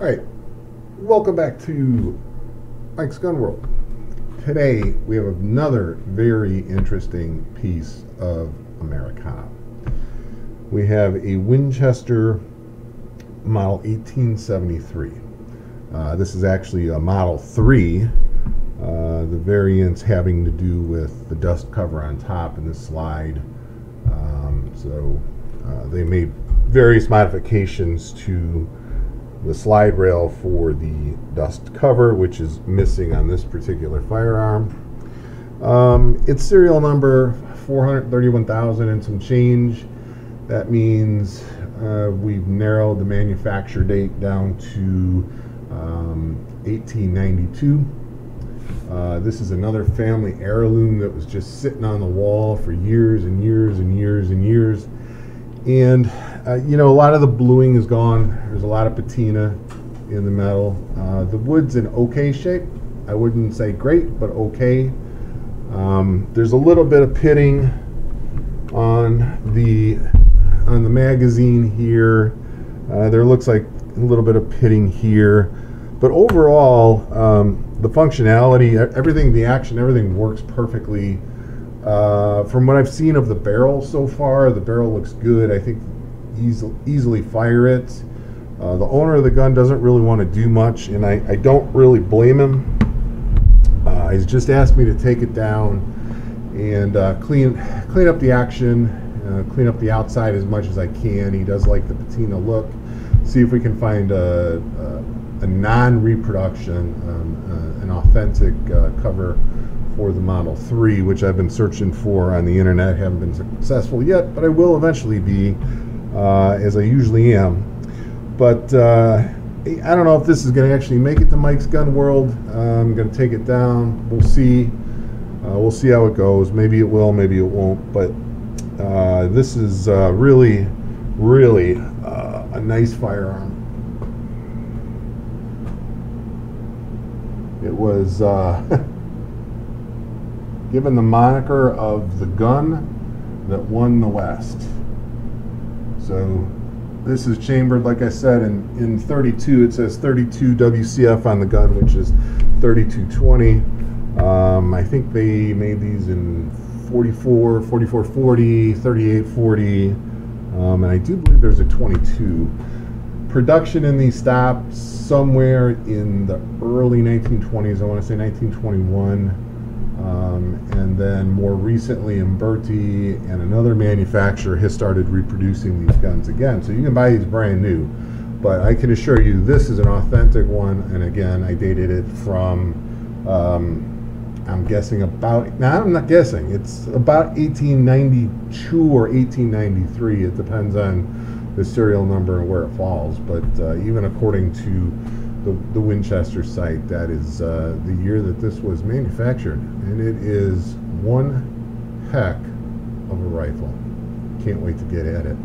All right, welcome back to Mike's Gun World. Today we have another very interesting piece of Americana. We have a Winchester Model 1873. Uh, this is actually a Model 3. Uh, the variants having to do with the dust cover on top and the slide. Um, so uh, they made various modifications to the slide rail for the dust cover, which is missing on this particular firearm. Um, it's serial number 431,000 and some change. That means uh, we've narrowed the manufacture date down to um, 1892. Uh, this is another family heirloom that was just sitting on the wall for years and years and years and years. And uh, you know, a lot of the bluing is gone. There's a lot of patina in the metal. Uh, the wood's in okay shape. I wouldn't say great, but okay. Um, there's a little bit of pitting on the on the magazine here. Uh, there looks like a little bit of pitting here, but overall, um, the functionality, everything, the action, everything works perfectly. Uh, from what I've seen of the barrel so far, the barrel looks good. I think easily, easily fire it. Uh, the owner of the gun doesn't really want to do much, and I, I don't really blame him. Uh, he's just asked me to take it down and uh, clean clean up the action, uh, clean up the outside as much as I can. He does like the patina look. See if we can find a, a, a non-reproduction, um, uh, an authentic uh, cover for the Model 3, which I've been searching for on the internet. Haven't been successful yet, but I will eventually be uh, as I usually am. But uh, I don't know if this is going to actually make it to Mike's Gun World. Uh, I'm going to take it down. We'll see. Uh, we'll see how it goes. Maybe it will, maybe it won't. But uh, this is uh, really, really a nice firearm. It was given the moniker of the gun that won the West. So this is chambered, like I said, in, in 32. It says 32 WCF on the gun, which is 3220. Um, I think they made these in 44, 4440, 3840, um, and I do believe there's a 22. Production in these stopped somewhere in the early 1920s. I want to say 1921. Um, and then more recently, Uberti and another manufacturer has started reproducing these guns again. So you can buy these brand new, but I can assure you this is an authentic one. And again, I dated it from, um, I'm guessing about, now I'm not guessing, it's about 1892 or 1893. It depends on the serial number and where it falls. But uh, even according to the, the Winchester site. That is uh, the year that this was manufactured, and it is one heck of a rifle. Can't wait to get at it.